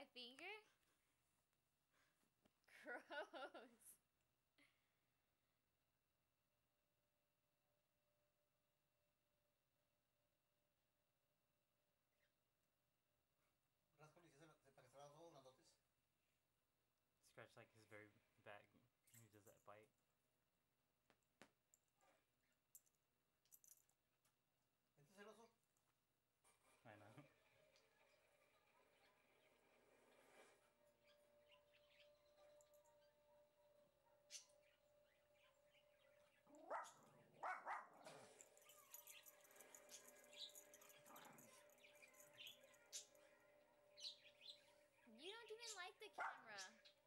my finger? Gross. Scratch like his very back even like the camera.